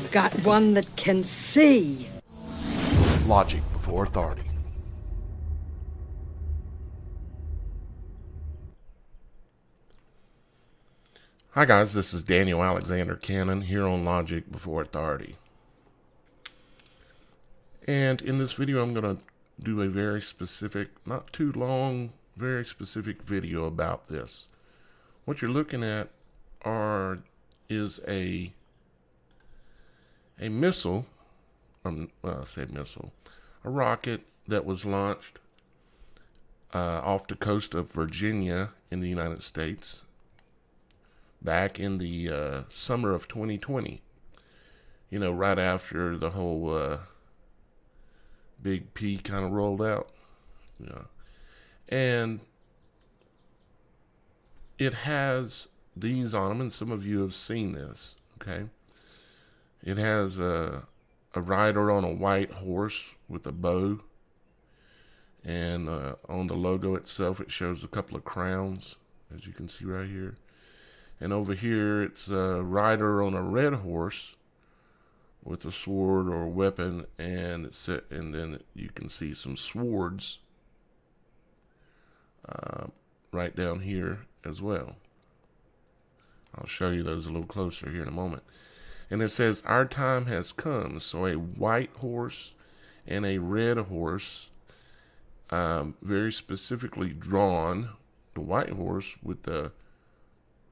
I've got one that can see. Logic before authority. Hi guys, this is Daniel Alexander Cannon here on Logic Before Authority. And in this video I'm going to do a very specific, not too long, very specific video about this. What you're looking at are is a a missile, um, well, I say missile, a rocket that was launched uh, off the coast of Virginia in the United States back in the uh, summer of 2020. You know, right after the whole uh, Big P kind of rolled out. Yeah. And it has these on them, and some of you have seen this, okay? It has a, a rider on a white horse with a bow. And uh, on the logo itself, it shows a couple of crowns, as you can see right here. And over here, it's a rider on a red horse with a sword or a weapon, and it's and then you can see some swords uh, right down here as well. I'll show you those a little closer here in a moment. And it says, Our time has come. So a white horse and a red horse, um, very specifically drawn, the white horse with the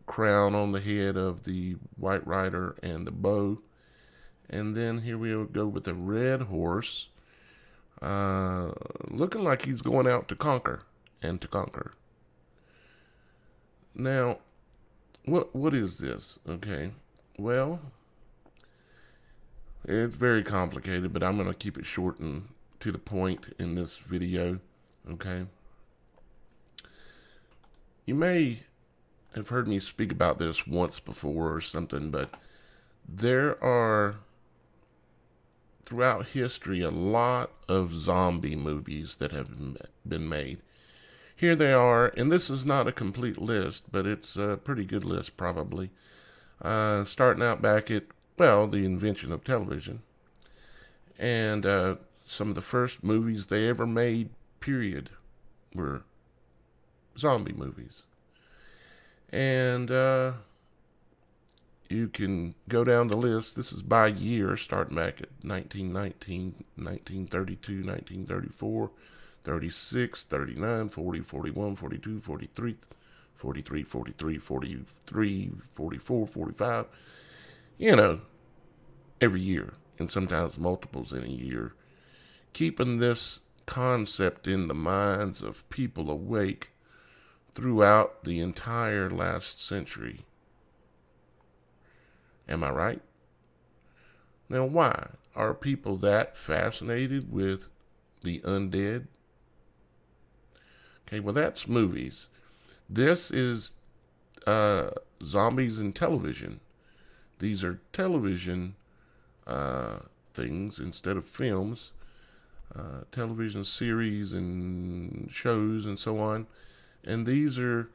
crown on the head of the white rider and the bow. And then here we go with the red horse, uh, looking like he's going out to conquer and to conquer. Now, what what is this? Okay, well, it's very complicated, but I'm going to keep it short and to the point in this video. Okay, you may have heard me speak about this once before or something, but there are throughout history a lot of zombie movies that have been made. Here they are, and this is not a complete list, but it's a pretty good list probably. Uh, starting out back at, well, the invention of television. And uh, some of the first movies they ever made, period, were zombie movies. And uh, you can go down the list. This is by year, starting back at 1919, 1932, 1934, 36, 39, 40, 41, 42, 43, 43, 43, 43, 44, 45. You know, every year, and sometimes multiples in a year. Keeping this concept in the minds of people awake throughout the entire last century. Am I right? Now, why are people that fascinated with the undead? Okay, well, that's movies. This is uh, zombies in television. These are television uh, things instead of films, uh, television series and shows and so on. And these are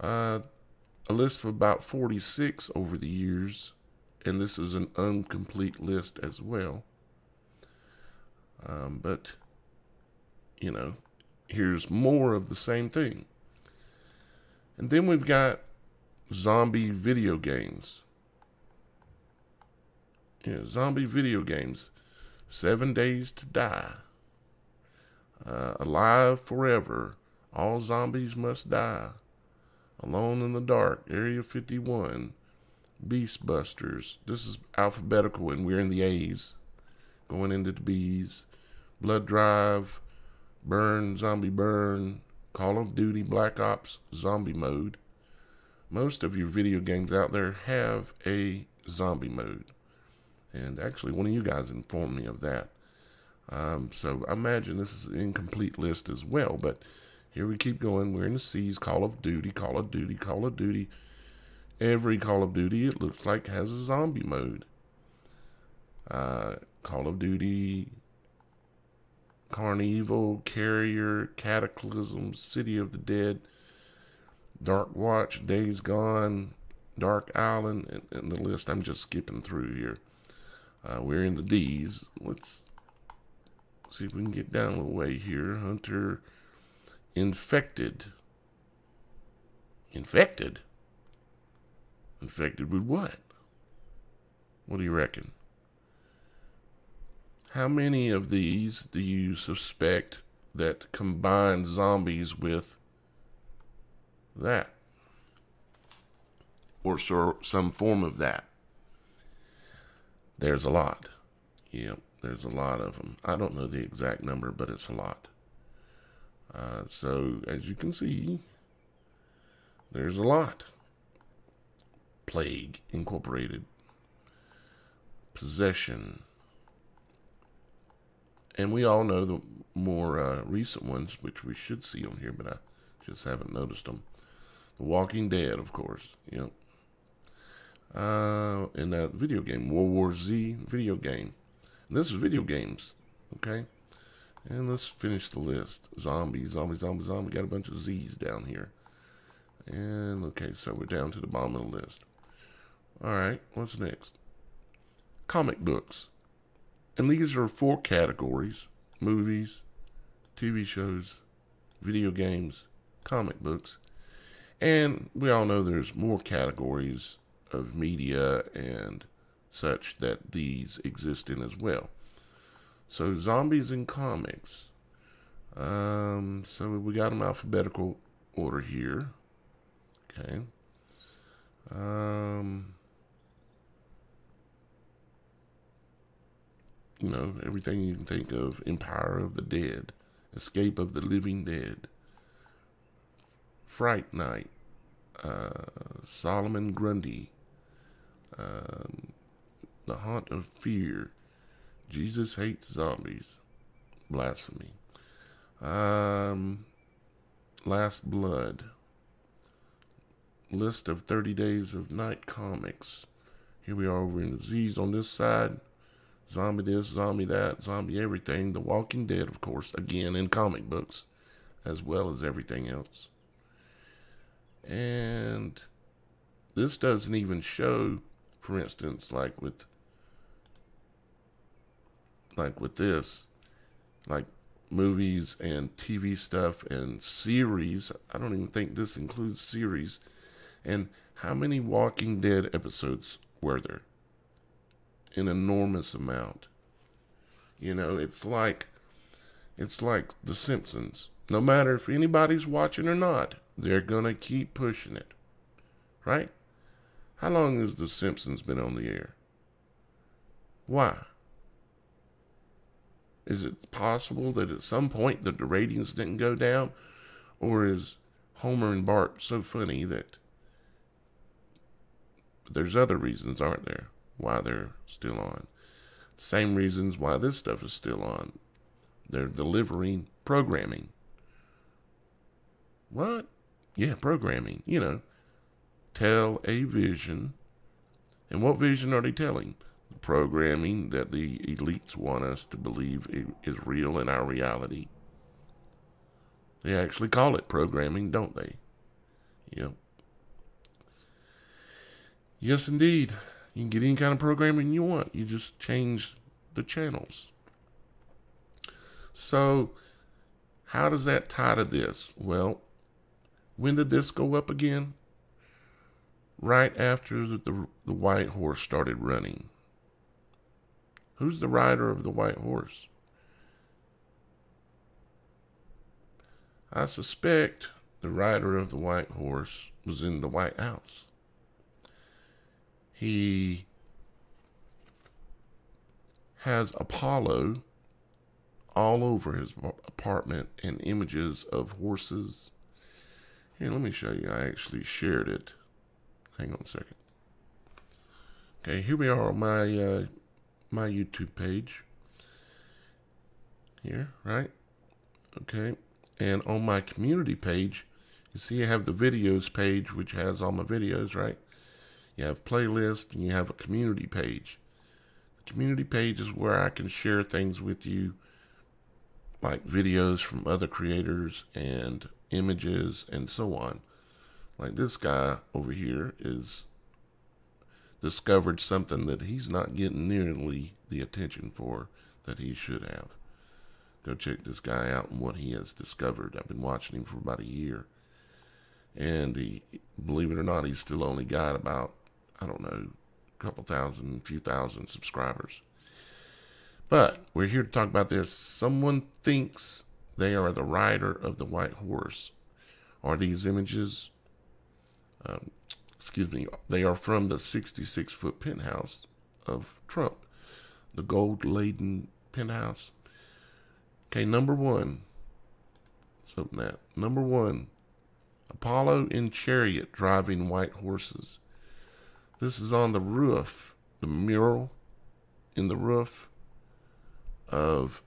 uh, a list of about 46 over the years, and this is an incomplete list as well. Um, but, you know, here's more of the same thing. And then we've got zombie video games. Yeah, zombie video games. Seven Days to Die. Uh, Alive Forever. All zombies must die. Alone in the Dark, Area 51, Beast Busters. This is alphabetical and we're in the A's. Going into the B's. Blood Drive, Burn, Zombie Burn, Call of Duty Black Ops Zombie Mode. Most of your video games out there have a zombie mode. And actually, one of you guys informed me of that. Um, so I imagine this is an incomplete list as well, but here we keep going. We're in the C's. Call of Duty, Call of Duty, Call of Duty. Every Call of Duty, it looks like, has a zombie mode. Uh, Call of Duty, Carnival, Carrier, Cataclysm, City of the Dead, Dark Watch, Days Gone, Dead Island, and, and the list I'm just skipping through here. Uh, we're in the D's. Let's see if we can get down a way here. Hunter infected. Infected? Infected with what? What do you reckon? How many of these do you suspect that combine zombies with that? Or so, some form of that? There's a lot. Yep, there's a lot of them. I don't know the exact number, but it's a lot. Uh, so, as you can see, there's a lot. Plague Incorporated, Possession, and we all know the more uh, recent ones, which we should see on here, but I just haven't noticed them. The Walking Dead, of course. Yep. Uh, in that video game, World War Z video game. This is video games, okay? And let's finish the list. Zombie, zombie, zombie, zombie. Got a bunch of Z's down here. And okay, so we're down to the bottom of the list. All right, what's next? Comic books. And these are four categories movies, TV shows, video games, comic books. And we all know there's more categories of media and such that these exist in as well. So, zombies and comics. Um, so we got them alphabetical order here. Okay. Um, you know, everything you can think of Empire of the Dead, Escape of the Living Dead, Fright Night, uh, Solomon Grundy, um, The Haunt of Fear, Jesus Hates Zombies, Blasphemy, um, Last Blood, List of 30 Days of Night Comics. Here we are over in Z's on this side zombie this, zombie that, zombie everything. The Walking Dead, of course, again in comic books, as well as everything else. And this doesn't even show, for instance, like with like with this, like movies and TV stuff and series. I don't even think this includes series. And how many Walking Dead episodes were there? an enormous amount. You know, it's like it's like The Simpsons. No matter if anybody's watching or not, they're gonna keep pushing it. Right? How long has The Simpsons been on the air? Why? Is it possible that at some point that the ratings didn't go down? Or is Homer and Bart so funny that there's other reasons, aren't there? why they're still on. Same reasons why this stuff is still on. They're delivering programming. What? Yeah, programming. You know, tell a vision. And what vision are they telling? The programming that the elites want us to believe is real in our reality. They actually call it programming, don't they? Yep. Yes, indeed. You can get any kind of programming you want. You just change the channels. So, how does that tie to this? Well, when did this go up again? Right after the, the, the white horse started running. Who's the rider of the white horse? I suspect the rider of the white horse was in the White House. He has Apollo all over his apartment and images of horses. Here, let me show you. I actually shared it. Hang on a second. Okay, here we are on my uh, my YouTube page. Here, right? Okay, and on my community page, you see I have the videos page, which has all my videos, right? You have playlists and you have a community page. The community page is where I can share things with you, like videos from other creators and images and so on. Like this guy over here is discovered something that he's not getting nearly the attention for that he should have. Go check this guy out and what he has discovered. I've been watching him for about a year. And he, believe it or not, he's still only got about, I don't know, a couple thousand, few thousand subscribers. But we're here to talk about this. Someone thinks they are the rider of the white horse. Are these images? Um, excuse me. They are from the 66 foot penthouse of Trump, the gold laden penthouse. Okay, number one. Something that. Number one. Apollo in chariot driving white horses. This is on the roof, the mural in the roof of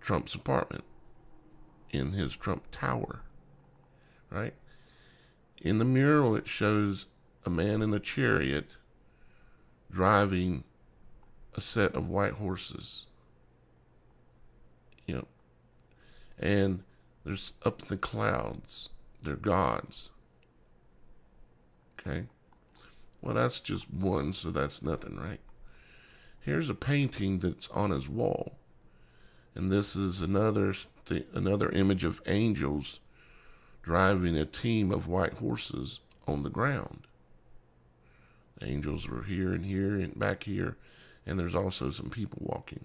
Trump's apartment in his Trump Tower. Right? In the mural, it shows a man in a chariot driving a set of white horses. You know, and there's up in the clouds, they're gods. Okay? Well, that's just one, so that's nothing, right? Here's a painting that's on his wall. And this is another th- another image of angels driving a team of white horses on the ground. The angels are here and here and back here, and there's also some people walking.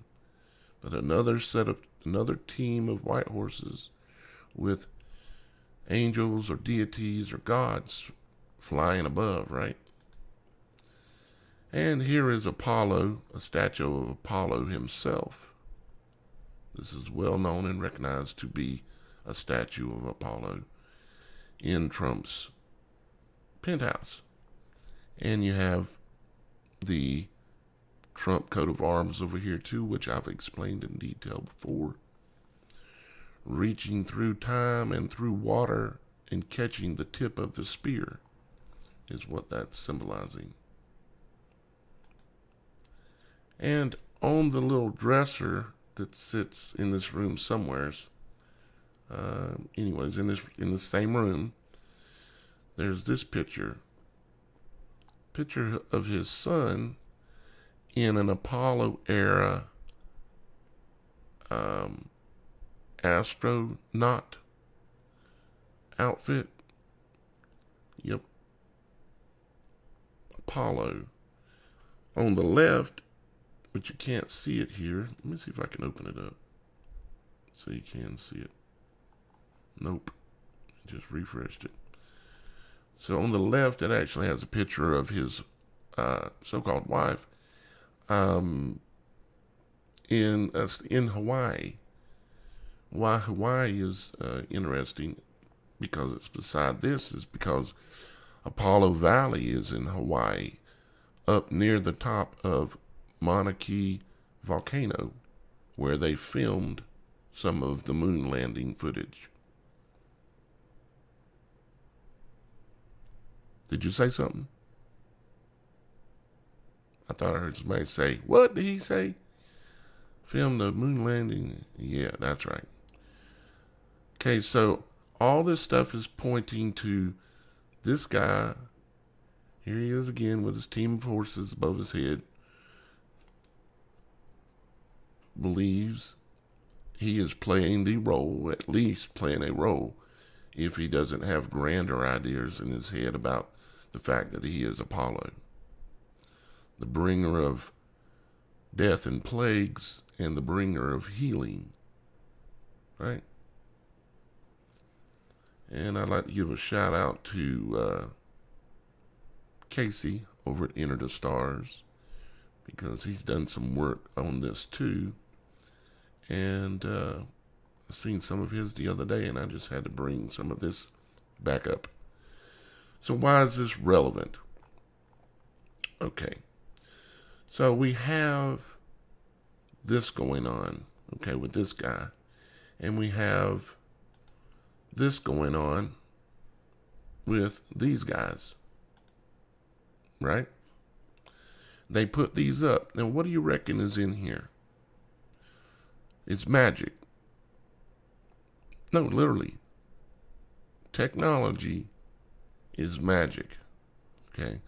But another set of another team of white horses with angels or deities or gods flying above, right? And here is Apollo, a statue of Apollo himself. This is well known and recognized to be a statue of Apollo in Trump's penthouse. And you have the Trump coat of arms over here, too, which I've explained in detail before. Reaching through time and through water and catching the tip of the spear is what that's symbolizing. And on the little dresser that sits in this room somewheres. Uh, anyways, in this in the same room, there's this picture. Picture of his son in an Apollo era um, astronaut outfit. Yep. Apollo. On the left but you can't see it here. Let me see if I can open it up so you can see it. Nope. Just refreshed it. So on the left, it actually has a picture of his uh, so-called wife um, in uh, in Hawaii. Why Hawaii is uh, interesting because it's beside this is because Apollo Valley is in Hawaii, up near the top of Mauna Kea volcano, where they filmed some of the moon landing footage. Did you say something? I thought I heard somebody say, What did he say? Film the moon landing. Yeah, that's right. Okay, so all this stuff is pointing to this guy. Here he is again with his team of horses above his head believes he is playing the role, at least playing a role, if he doesn't have grander ideas in his head about the fact that he is Apollo, the bringer of death and plagues and the bringer of healing. Right? And I'd like to give a shout out to uh, Casey over at Enter the Stars because he's done some work on this too and uh, I seen some of his the other day, and I just had to bring some of this back up. So why is this relevant? Okay, so we have this going on, okay, with this guy, and we have this going on with these guys, right? They put these up. Now, what do you reckon is in here? It's magic. No, literally. Technology is magic. Okay?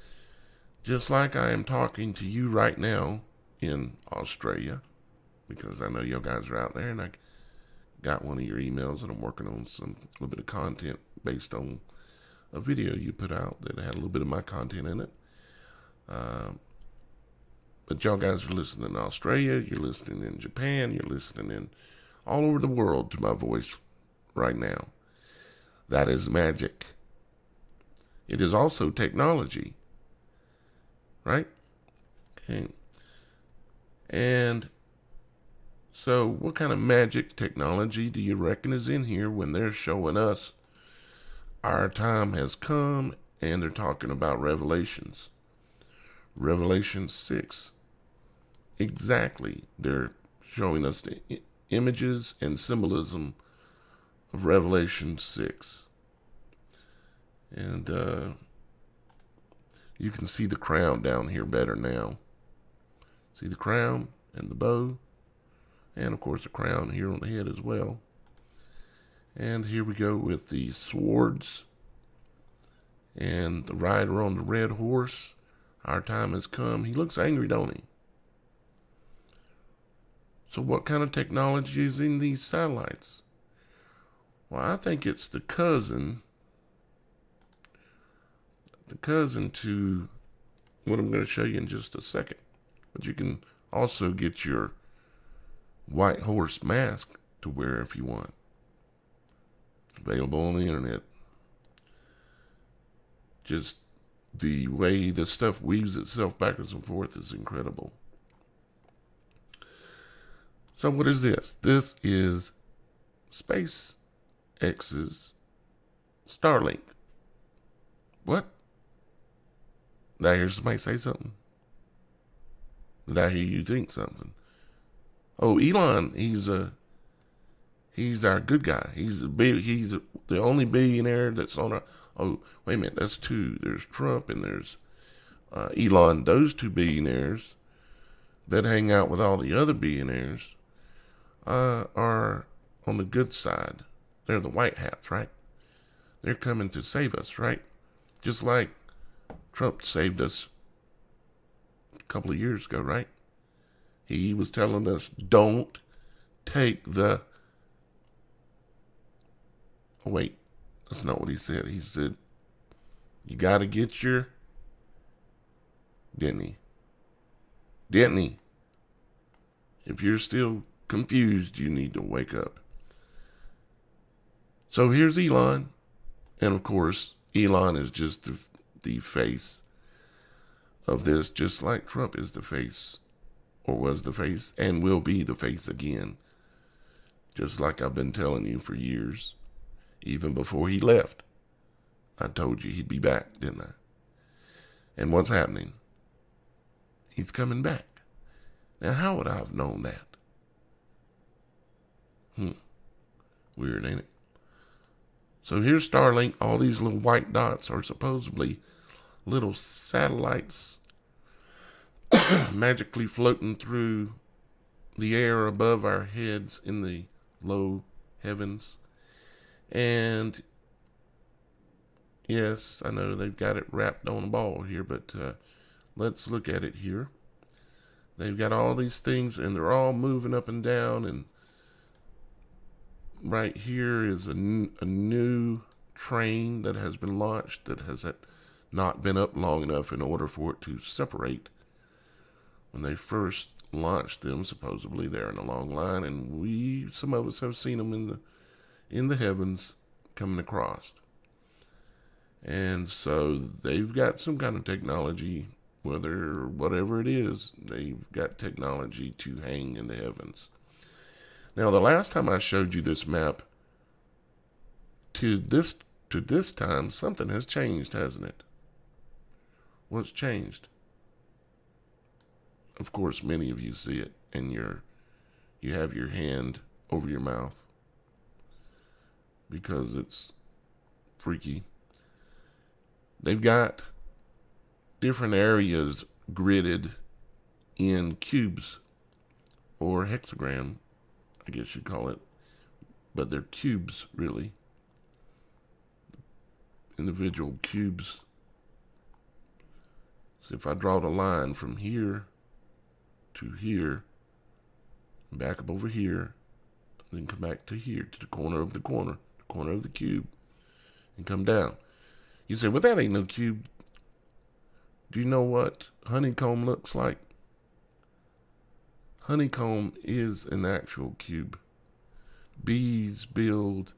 just like I am talking to you right now in Australia, because I know you guys are out there, and I got one of your emails, and I'm working on some little bit of content based on a video you put out that had a little bit of my content in it. Uh, but y'all guys are listening in Australia, you're listening in Japan, you're listening in all over the world to my voice right now. That is magic. It is also technology. Right? Okay. And so, what kind of magic technology do you reckon is in here when they're showing us our time has come and they're talking about Revelations? Revelation 6. Exactly. They're showing us the images and symbolism of Revelation 6. And uh, you can see the crown down here better now. See the crown and the bow, and of course the crown here on the head as well. And here we go with the swords and the rider on the red horse. Our time has come. He looks angry, don't he? So, what kind of technology is in these satellites? Well, I think it's the cousin, the cousin to what I'm going to show you in just a second. But you can also get your white horse mask to wear if you want. Available on the internet. Just the way the stuff weaves itself backwards and forth is incredible. So, what is this? This is SpaceX's Starlink. What? Did I hear somebody say something? Did I hear you think something? Oh, Elon, he's a he's our good guy. He's the big, he's the only billionaire that's on a. Oh, wait a minute, that's two. There's Trump and there's uh, Elon. Those two billionaires that hang out with all the other billionaires uh, are on the good side. They're the white hats, right? They're coming to save us, right? Just like Trump saved us a couple of years ago, right? He was telling us don't take the. Oh, wait, that's not what he said. He said, you got to get your. Didn't he? Didn't he? If you're still confused, you need to wake up. So here's Elon. And of course, Elon is just the, the face of this, just like Trump is the face, or was the face, and will be the face again. Just like I've been telling you for years, even before he left. I told you he'd be back, didn't I? And what's happening? He's coming back. Now, how would I have known that? Hmm. Weird, ain't it? So here's Starlink. All these little white dots are supposedly little satellites magically floating through the air above our heads in the low heavens. And yes, I know they've got it wrapped on a ball here, but uh, let's look at it here. They've got all these things, and they're all moving up and down, and right here is a, a new train that has been launched that has not been up long enough in order for it to separate. When they first launched them, supposedly they're in a long line, and we, some of us, have seen them in the in the heavens coming across. And so they've got some kind of technology, whether whatever it is, they've got technology to hang in the heavens. Now, the last time I showed you this map, to this to this time, something has changed, hasn't it? What's changed? Of course, many of you see it, and you're you have your hand over your mouth because it's freaky. They've got different areas gridded in cubes or hexagram I guess you'd call it, but they're cubes, really. Individual cubes. So if I draw the line from here to here, back up over here, then come back to here, to the corner of the corner, the corner of the cube, and come down. You say, well, that ain't no cube. Do you know what honeycomb looks like? Honeycomb is an actual cube. Bees build,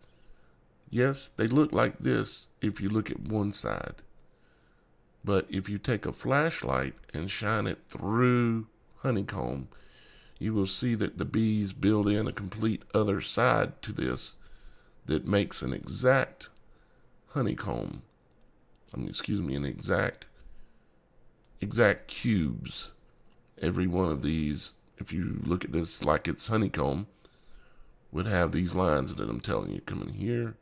yes, they look like this if you look at one side. But if you take a flashlight and shine it through honeycomb, you will see that the bees build in a complete other side to this that makes an exact honeycomb. I mean, excuse me, an exact exact cubes. Every one of these, if you look at this like it's honeycomb, would have these lines that I'm telling you coming here,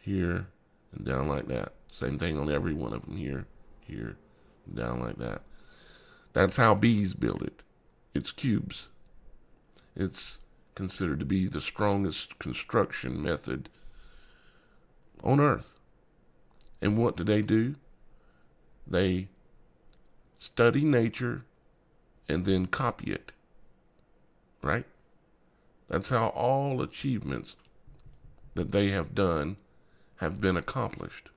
here, and down like that. Same thing on every one of them here, here, down like that. That's how bees build it. It's cubes. It's considered to be the strongest construction method on earth. And what do they do? They study nature and then copy it. Right? That's how all achievements that they have done have been accomplished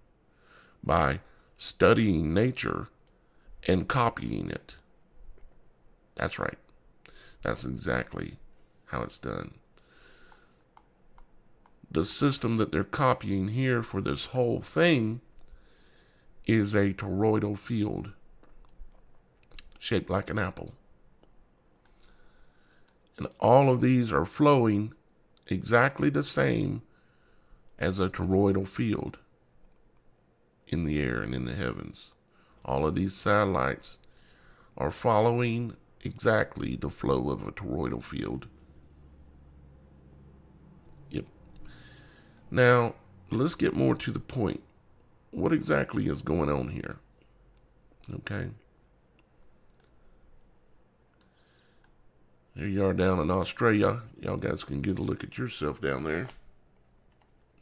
by studying nature and copying it. That's right. That's exactly how it's done. The system that they're copying here for this whole thing is a toroidal field shaped like an apple. And all of these are flowing exactly the same as a toroidal field in the air and in the heavens. All of these satellites are following exactly the flow of a toroidal field. Yep. Now, let's get more to the point. What exactly is going on here? Okay. There you are down in Australia. Y'all guys can get a look at yourself down there.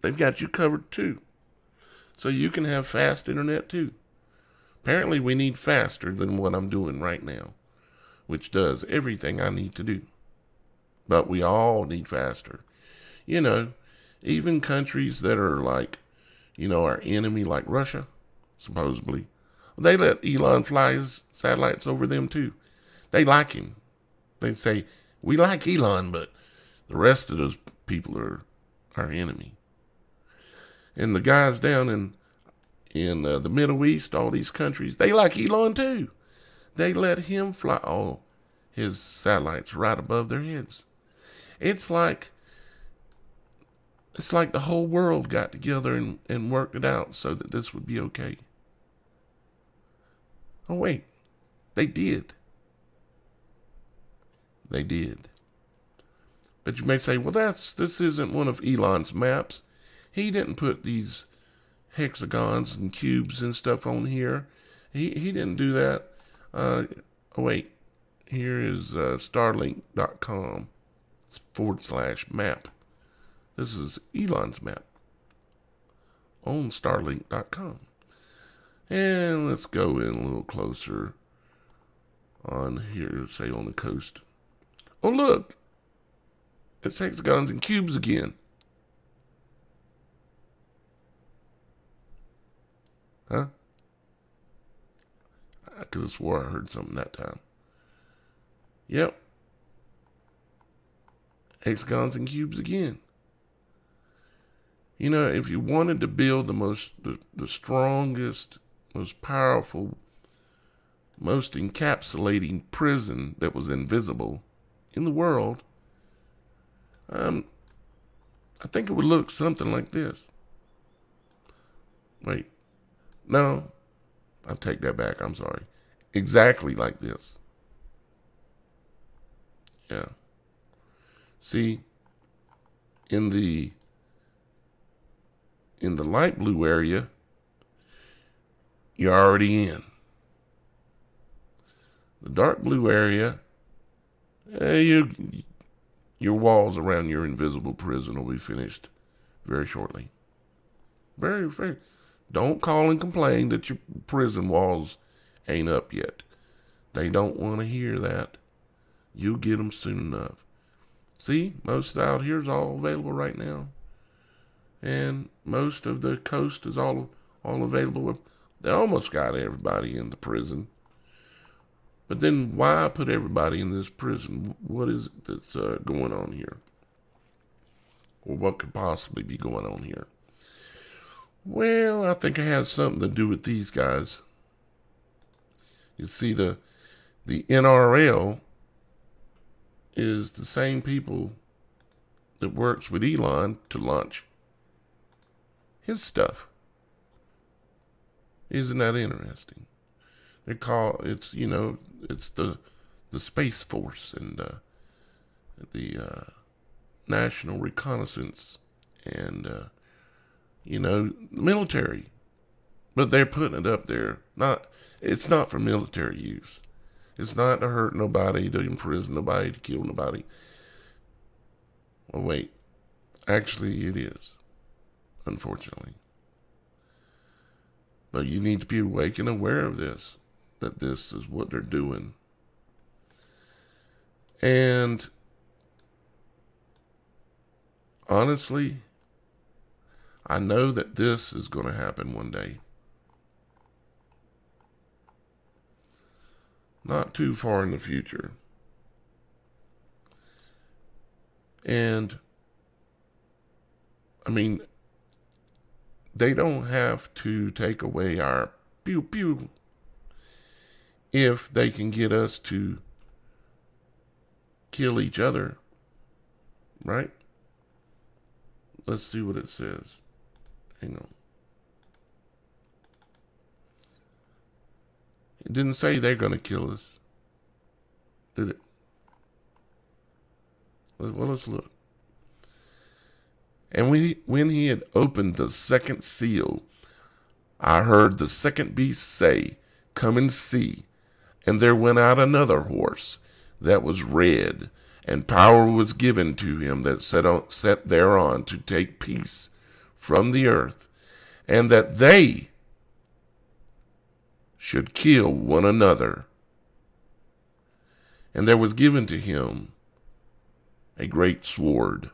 They've got you covered too. So you can have fast internet too. Apparently, we need faster than what I'm doing right now, which does everything I need to do. But we all need faster. You know, even countries that are like, you know, our enemy, like Russia, supposedly, they let Elon fly his satellites over them too. They like him. They say, we like Elon, but the rest of those people are our enemy. And the guys down in in uh, the Middle East, all these countries, they like Elon too. They let him fly all his satellites right above their heads. It's like it's like the whole world got together and, and worked it out so that this would be okay. Oh wait, they did. They did. But you may say, well, that's this isn't one of Elon's maps. He didn't put these hexagons and cubes and stuff on here. He he didn't do that. Uh, oh wait, here is uh, Starlink.com forward slash map. This is Elon's map on Starlink.com. And let's go in a little closer on here, say on the coast. Oh, look. It's hexagons and cubes again. Huh? I could have swore I heard something that time. Yep. Hexagons and cubes again. You know, if you wanted to build the most, the, the strongest, most powerful, most encapsulating prison that was invisible, in the world, um, I think it would look something like this. Wait, no, I'll take that back. I'm sorry. Exactly like this. Yeah. See, in the in the light blue area, you're already in. The dark blue area uh, you, your walls around your invisible prison will be finished very shortly. Very, very. Don't call and complain that your prison walls ain't up yet. They don't want to hear that. You'll get them soon enough. See, most out here is all available right now, and most of the coast is all all available. They almost got everybody in the prison. But then why put everybody in this prison? What is it that's uh, going on here? Or what could possibly be going on here? Well, I think it has something to do with these guys. You see, the the NRL is the same people that works with Elon to launch his stuff. Isn't that interesting? They call it's you know it's the the space force and uh, the uh, national reconnaissance and uh, you know military, but they're putting it up there. Not it's not for military use. It's not to hurt nobody, to imprison nobody, to kill nobody. Well, wait. Actually, it is. Unfortunately. But you need to be awake and aware of this, that this is what they're doing. And honestly, I know that this is going to happen one day. Not too far in the future. And I mean, they don't have to take away our pew pew if they can get us to kill each other. Right? Let's see what it says. Hang on. It didn't say they're to kill us. Did it? Well, let's look. And when he, when he had opened the second seal, I heard the second beast say, Come and see. And there went out another horse that was red, and power was given to him that sat, on, sat thereon to take peace from the earth, and that they should kill one another. And there was given to him a great sword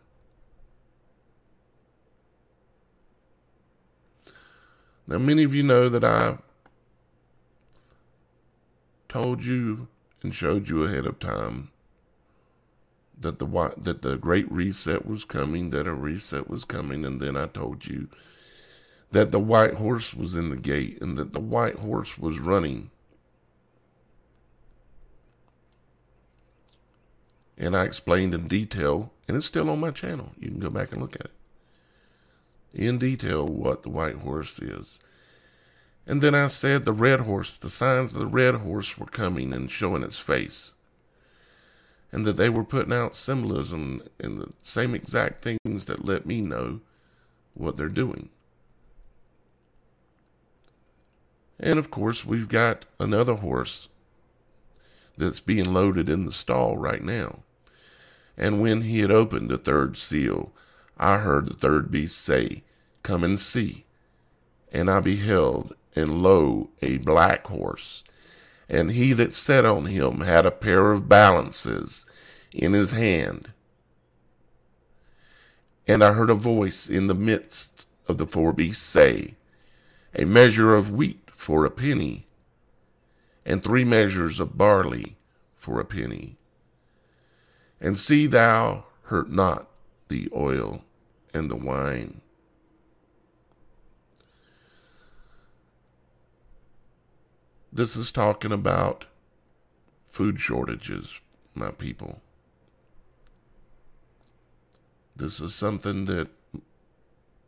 Now, many of you know that I told you and showed you ahead of time that the that the great reset was coming, that a reset was coming, and then I told you that the white horse was in the gate and that the white horse was running. And I explained in detail, and it's still on my channel. You can go back and look at it in detail what the white horse is. And then I said the red horse, the signs of the red horse were coming and showing its face. And that they were putting out symbolism in the same exact things that let me know what they're doing. And of course, we've got another horse that's being loaded in the stall right now. And when he had opened the third seal, I heard the third beast say, Come and see. And I beheld, and lo, a black horse. And he that sat on him had a pair of balances in his hand. And I heard a voice in the midst of the four beasts say, A measure of wheat for a penny, and three measures of barley for a penny. And see thou hurt not the oil and the wine. This is talking about food shortages, my people. This is something that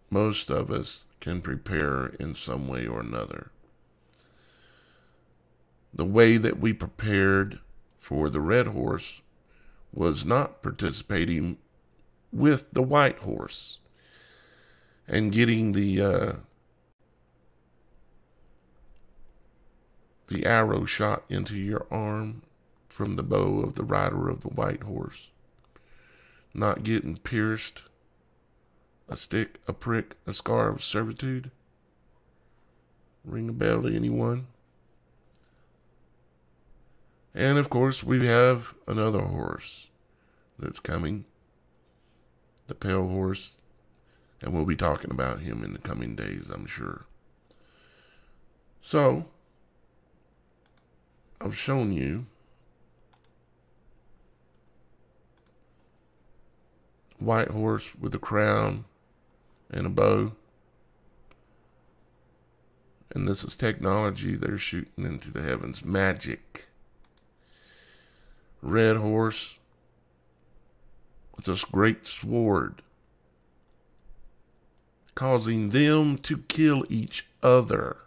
most of us can prepare in some way or another. The way that we prepared for the red horse was not participating with the white horse and getting the uh, the arrow shot into your arm from the bow of the rider of the white horse, not getting pierced, a stick, a prick, a scar of servitude. Ring a bell to anyone? And of course, we have another horse that's coming the pale horse. And we'll be talking about him in the coming days, I'm sure. So, I've shown you white horse with a crown and a bow. And this is technology they're shooting into the heavens. Magic. Red horse with this great sword, causing them to kill each other.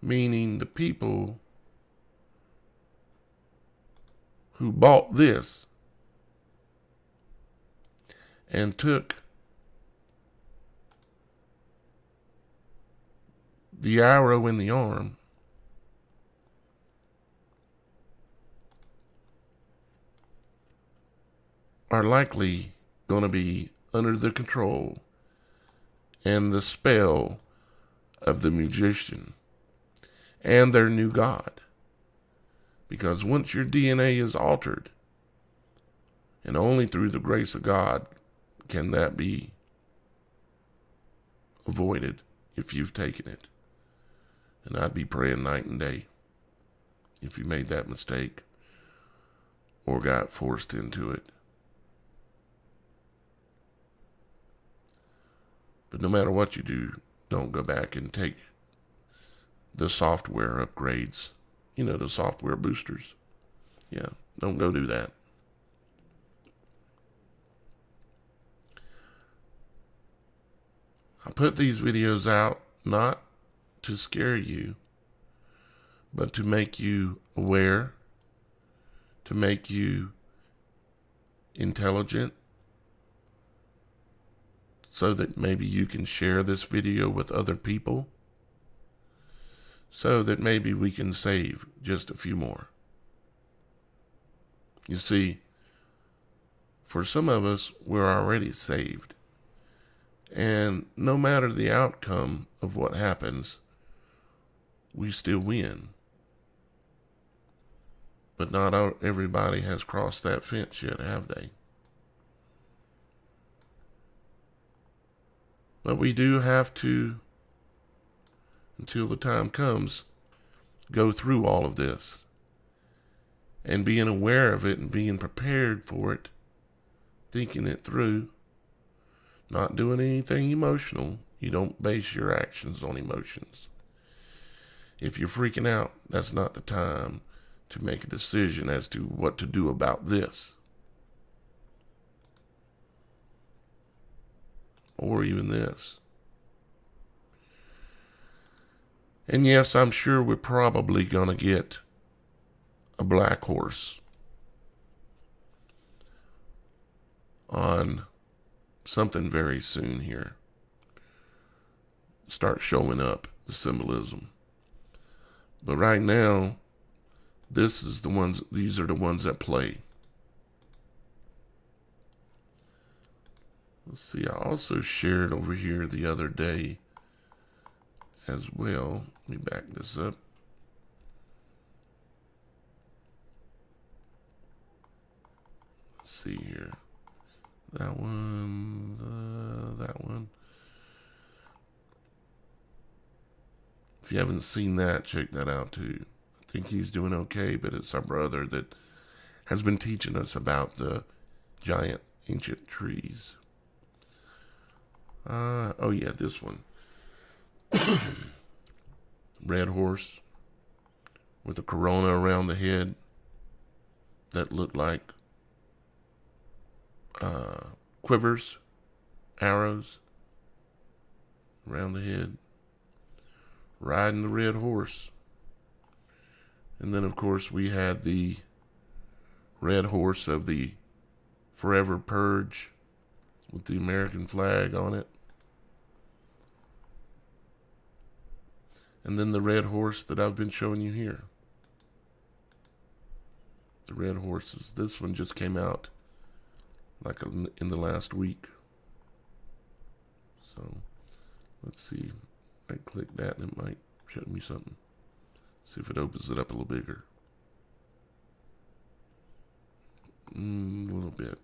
Meaning the people who bought this and took the arrow in the arm are likely going to be under the control and the spell of the magician and their new god. Because once your DNA is altered, and only through the grace of God can that be avoided if you've taken it. And I'd be praying night and day if you made that mistake or got forced into it. But no matter what you do, don't go back and take the software upgrades. You know, the software boosters. Yeah, don't go do that. I put these videos out not to scare you, but to make you aware, to make you intelligent, so that maybe you can share this video with other people so that maybe we can save just a few more. You see, for some of us, we're already saved. And no matter the outcome of what happens, we still win. But not everybody has crossed that fence yet, have they? But we do have to, until the time comes, go through all of this. And being aware of it and being prepared for it, thinking it through, not doing anything emotional. You don't base your actions on emotions. If you're freaking out, that's not the time to make a decision as to what to do about this. or even this. And yes, I'm sure we're probably going to get a black horse on something very soon here. Start showing up the symbolism. But right now, this is the ones, these are the ones that play. Let's see, I also shared over here the other day as well. Let me back this up. Let's see here. That one, that one. If you haven't seen that, check that out too. I think he's doing okay, but it's our brother that has been teaching us about the giant ancient trees. Uh, oh yeah, this one. Red horse with a corona around the head that looked like uh, quivers, arrows around the head. Riding the red horse. And then, of course, we had the red horse of the Forever Purge with the American flag on it. And then the red horse that I've been showing you here. The red horses. This one just came out like in the last week. So let's see. I click that and it might show me something. See if it opens it up a little bigger. Mm, a little bit.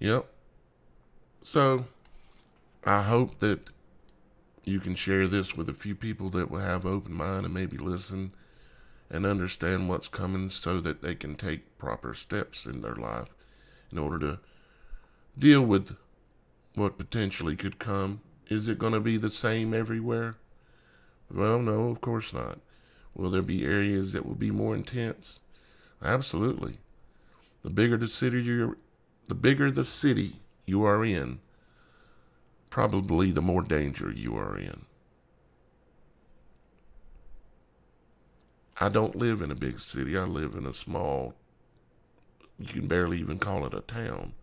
Yep. So, I hope that you can share this with a few people that will have open mind and maybe listen and understand what's coming so that they can take proper steps in their life in order to deal with what potentially could come. Is it going to be the same everywhere? Well, no, of course not. Will there be areas that will be more intense? Absolutely. The bigger the city you're the bigger the city you are in, probably the more danger you are in. I don't live in a big city. I live in a small, you can barely even call it a town,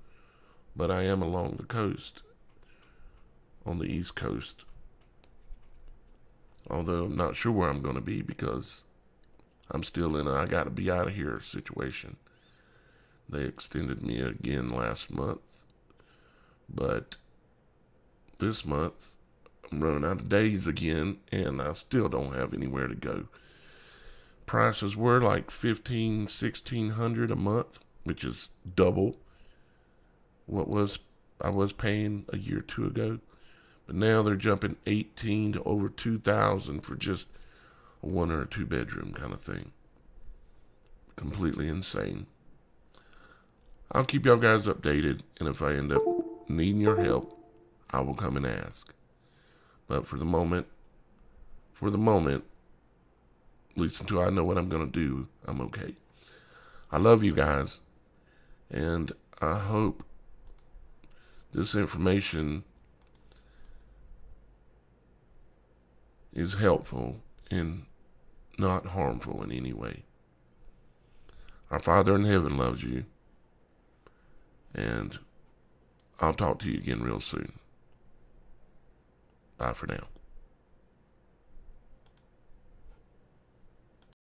but I am along the coast, on the East Coast. Although I'm not sure where I'm going to be because I'm still in a I got to be out of here situation. They extended me again last month, but this month I'm running out of days again and I still don't have anywhere to go. Prices were like fifteen, sixteen hundred a month, which is double what was I was paying a year or two ago. But now they're jumping 18 to over 2,000 for just a one or two bedroom kind of thing. Completely insane. I'll keep y'all guys updated, and if I end up needing your help, I will come and ask. But for the moment, for the moment, at least until I know what I'm going to do, I'm okay. I love you guys, and I hope this information is helpful and not harmful in any way. Our Father in heaven loves you, and I'll talk to you again real soon. Bye for now.